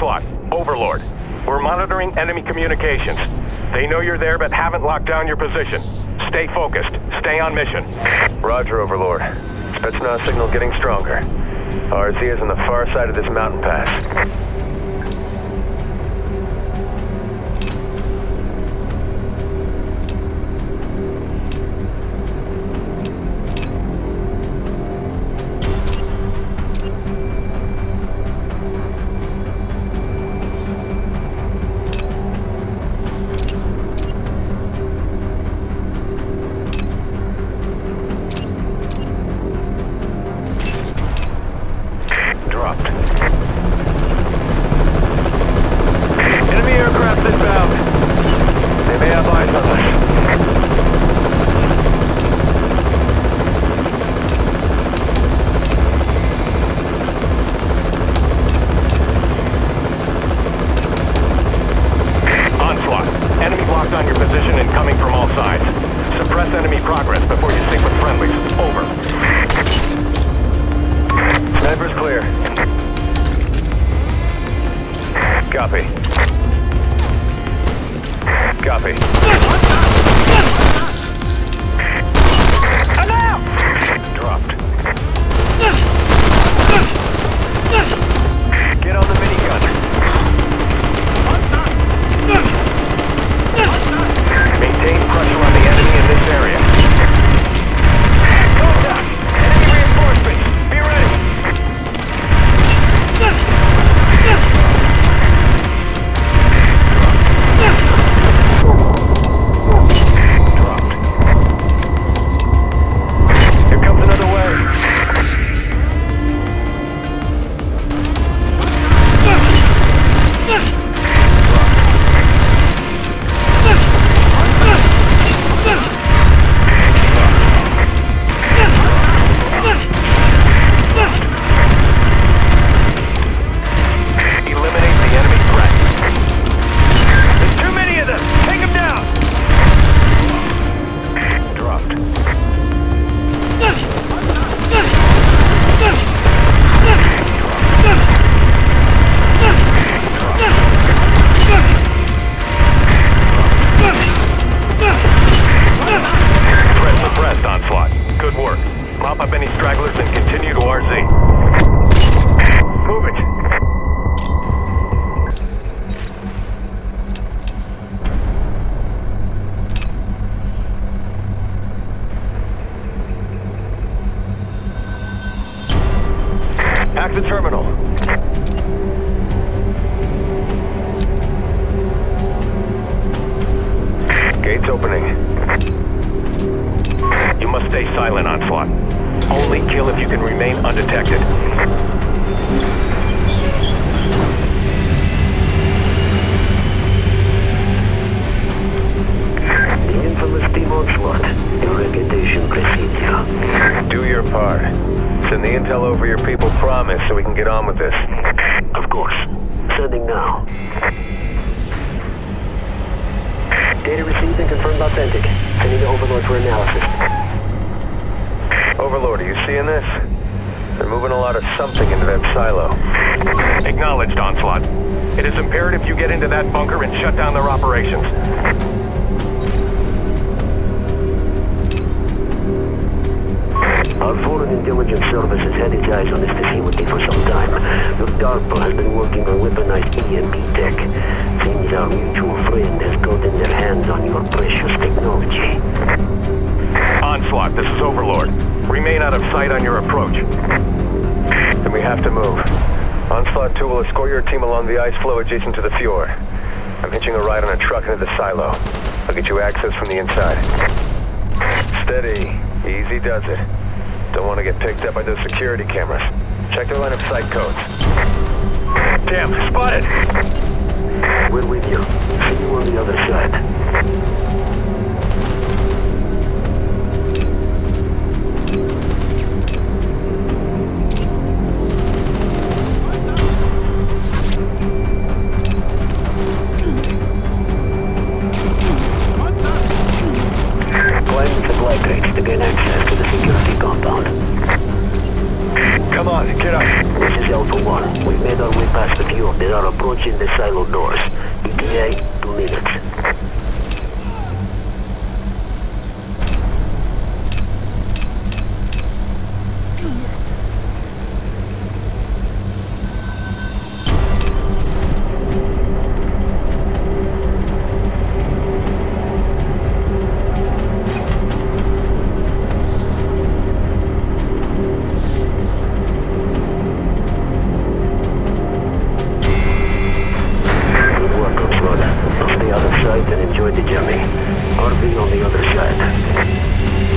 Overlord. We're monitoring enemy communications. They know you're there but haven't locked down your position. Stay focused. Stay on mission. Roger, Overlord. Spetsnaz signal getting stronger. RZ is on the far side of this mountain pass. Progress before you sync with friendlies. Over. Sniper's clear. Copy. Copy. Up any stragglers Send the intel over your people promise so we can get on with this. Of course. Sending now. Data received and confirmed authentic. Sending to Overlord for analysis. Overlord, are you seeing this? They're moving a lot of something into that silo. Acknowledged, Onslaught. It is imperative you get into that bunker and shut down their operations. Eyes on this facility for some time. Your DARPA has been working on weaponized EMP tech. Seems our mutual friend has gotten their hands on your precious technology. Onslaught, this is Overlord. Remain out of sight on your approach. Then we have to move. Onslaught 2 will escort your team along the ice floe adjacent to the fjord. I'm hitching a ride on a truck into the silo. I'll get you access from the inside. Steady. Easy does it. Don't want to get picked up by those security cameras. Check their line of sight codes. Damn, spotted! We're with you. See you on the other side. Approaching the silo. And enjoy the journey. RV on the other side.